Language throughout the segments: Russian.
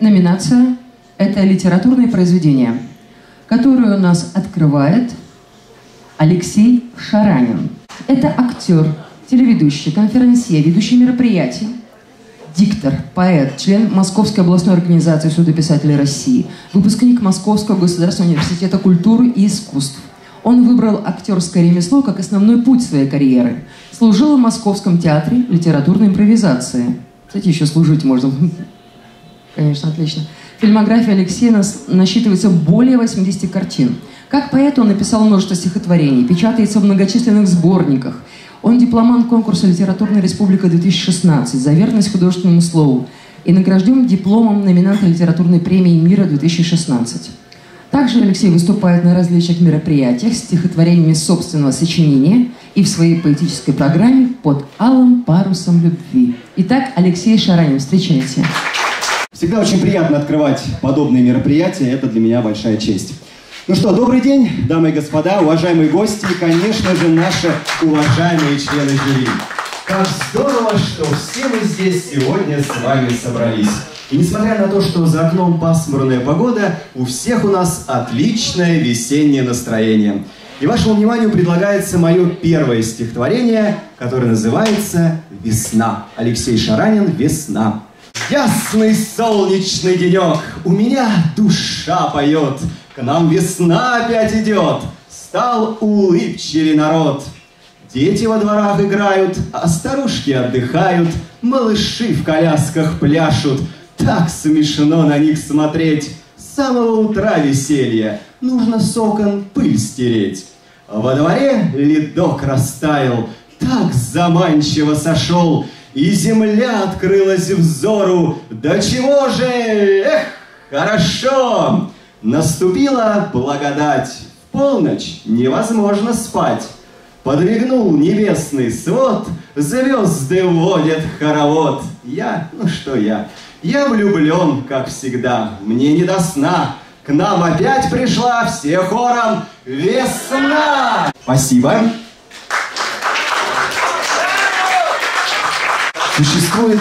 номинация – это литературное произведение, которое у нас открывает Алексей Шаранин. Это актер, телеведущий, конференсье, ведущий мероприятий, диктор, поэт, член Московской областной организации судописателей России, выпускник Московского государственного университета культуры и искусств. Он выбрал актерское ремесло как основной путь своей карьеры. Служил в Московском театре литературной импровизации. Кстати, еще служить можно. Конечно, отлично. Фильмография Алексея насчитывается более 80 картин. Как поэт он написал множество стихотворений, печатается в многочисленных сборниках – он дипломант конкурса «Литературная республика-2016» за верность художественному слову и награжден дипломом номинанта литературной премии мира 2016. Также Алексей выступает на различных мероприятиях с стихотворениями собственного сочинения и в своей поэтической программе «Под алым парусом любви». Итак, Алексей Шаранин, встречайте. Всегда очень приятно открывать подобные мероприятия, это для меня большая честь. Ну что, добрый день, дамы и господа, уважаемые гости и, конечно же, наши уважаемые члены жюри. Как здорово, что все мы здесь сегодня с вами собрались. И несмотря на то, что за окном пасмурная погода, у всех у нас отличное весеннее настроение. И вашему вниманию предлагается мое первое стихотворение, которое называется «Весна». Алексей Шаранин «Весна». Ясный солнечный денек, у меня душа поет – к нам весна опять идет, стал улыбчивый народ. Дети во дворах играют, а старушки отдыхают, малыши в колясках пляшут. Так смешно на них смотреть. С самого утра веселье, нужно с пыль стереть. Во дворе ледок растаял, так заманчиво сошел, и земля открылась взору. Да чего же, эх, хорошо! Наступила благодать, в полночь невозможно спать. Подвигнул небесный свод, звезды водят хоровод. Я, ну что я, я влюблен, как всегда, мне не до сна. К нам опять пришла все хором весна. Спасибо. Существует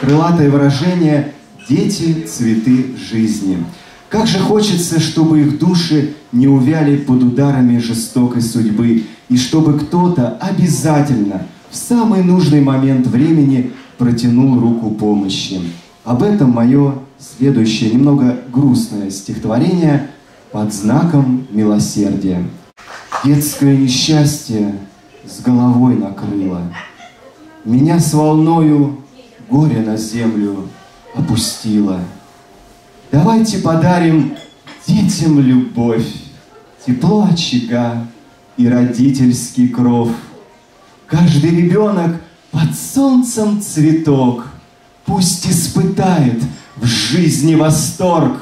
крылатое выражение «дети – цветы жизни». Как же хочется, чтобы их души не увяли под ударами жестокой судьбы, и чтобы кто-то обязательно в самый нужный момент времени протянул руку помощи. Об этом мое следующее, немного грустное стихотворение под знаком милосердия. Детское несчастье с головой накрыло. Меня с волною горе на землю опустило. Давайте подарим детям любовь, тепло очага и родительский кров. Каждый ребенок под солнцем цветок Пусть испытает в жизни восторг.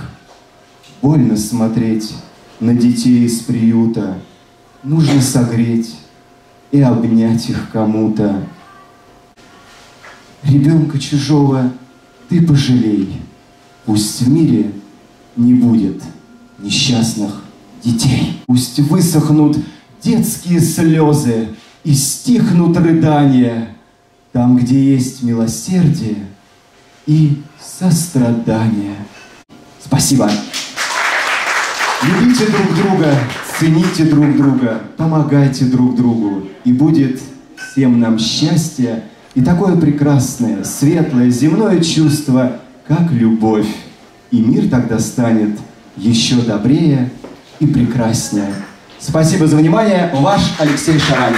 Больно смотреть на детей из приюта, Нужно согреть и обнять их кому-то. Ребенка чужого ты пожалей — Пусть в мире не будет несчастных детей. Пусть высохнут детские слезы и стихнут рыдания там, где есть милосердие и сострадание. Спасибо. Любите друг друга, цените друг друга, помогайте друг другу, и будет всем нам счастье и такое прекрасное, светлое земное чувство – как любовь, и мир тогда станет еще добрее и прекраснее. Спасибо за внимание. Ваш Алексей Шаранин.